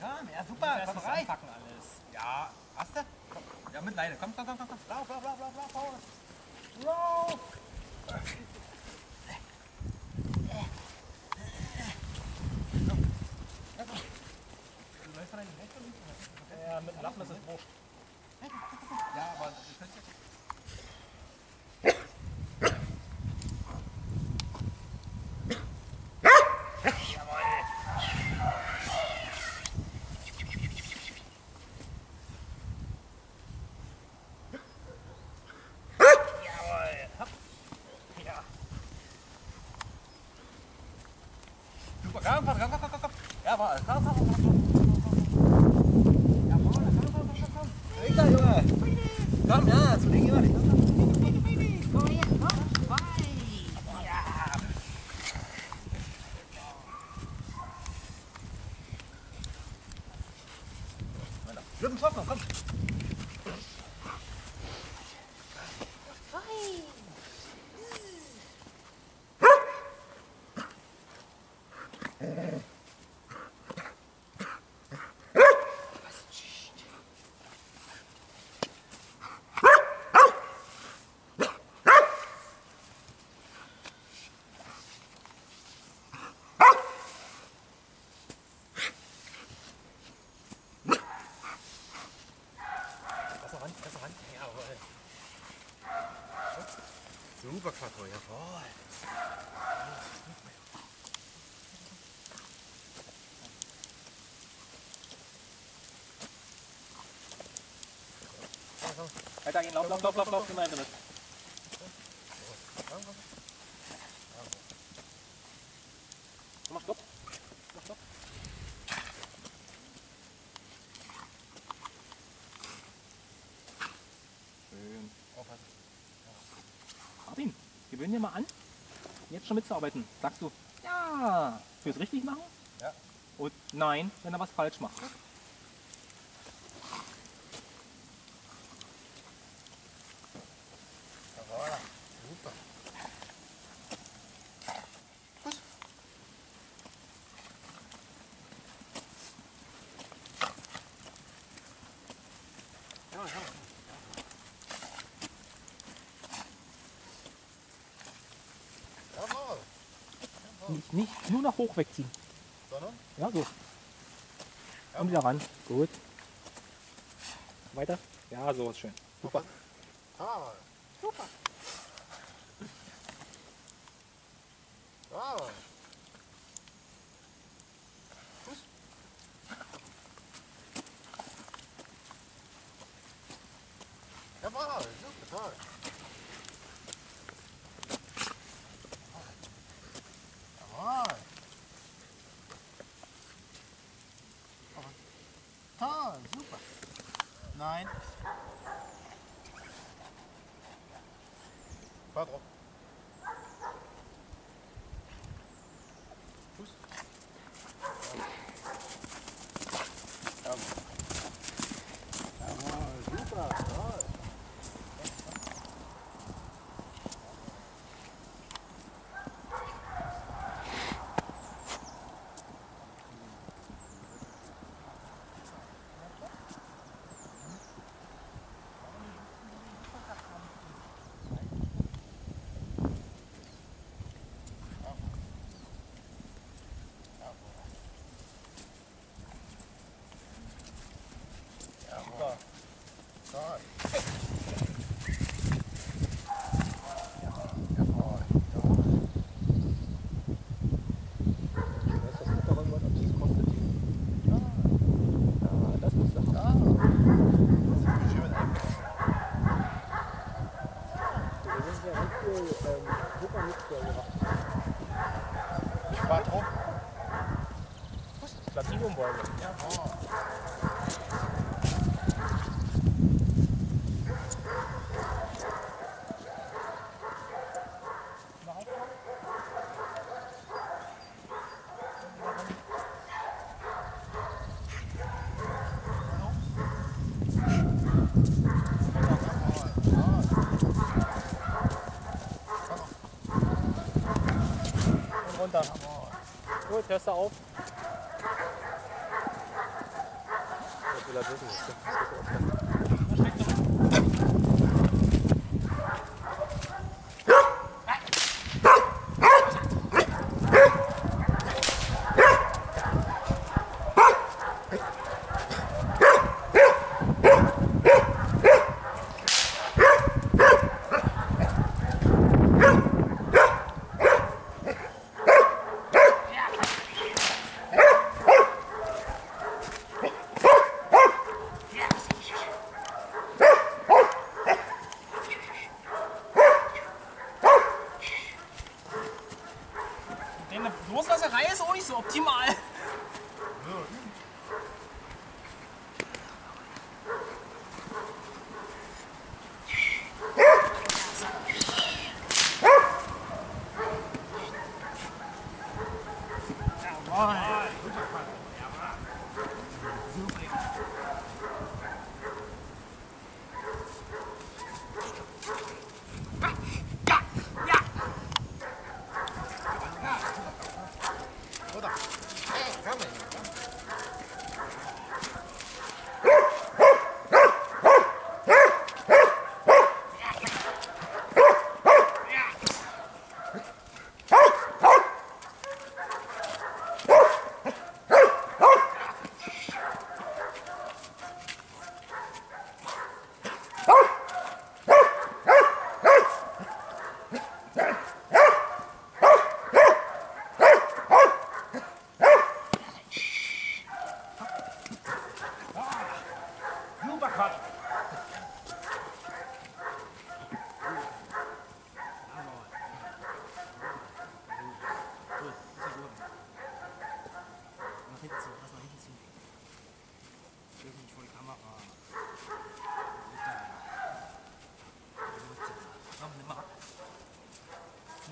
komm, ja super, komm rein. Anpacken alles. Ja, hast du? Ja, mit Leine. Komm, komm, komm, komm. komm. Lauf, lauf, lauf. Gampar, gampar, gampar, gampar. Ja, maar, gampar, gampar, Ja, maar, gampar, gampar, gampar. Ik daar, jongen. Kom, ja, zo ding, jongen. Kom hier, kom. Bye. Ja. Rücken, komm, komm. Super, Quattro, jawohl. Lauf, lauf, lauf, lauf, lauf, gewöhn dir mal an, jetzt schon mitzuarbeiten. Sagst du, ja, fürs richtig machen? Ja. Und nein, wenn er was falsch macht. Jawohl, super. Ja, ja. Jawohl. Nicht, nicht nur nach hoch wegziehen. Sondern? Ja, so. Und wieder ran. Gut. Weiter. Ja, so ist schön. Super. Jawohl. Super. Fuß. Jawohl, super, toll. Nein. Quadro. Fuß. Jawohl. Jawohl, super, toll. Jawohl. Toll. Jawohl, jawohl. Weißt du, was mit daran wird, ob das kostet? Ja, Ja, das musst du haben. ja. Das ist schön eng. Das ist ja richtig, ähm, super nicht gemacht. Quattro. Platinum-Bäume. Jawohl. Und runter. Gut, hörst du auf. Das will wissen. Hinten ziehen, lass nach hinten ziehen. Stell dich nicht vor die Kamera. Komm, nimm mal ab.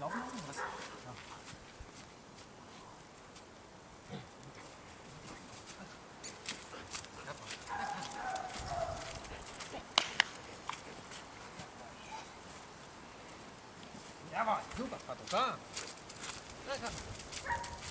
Laufen lassen was? Ja. Jawohl, super, Pato. Komm. Was geht?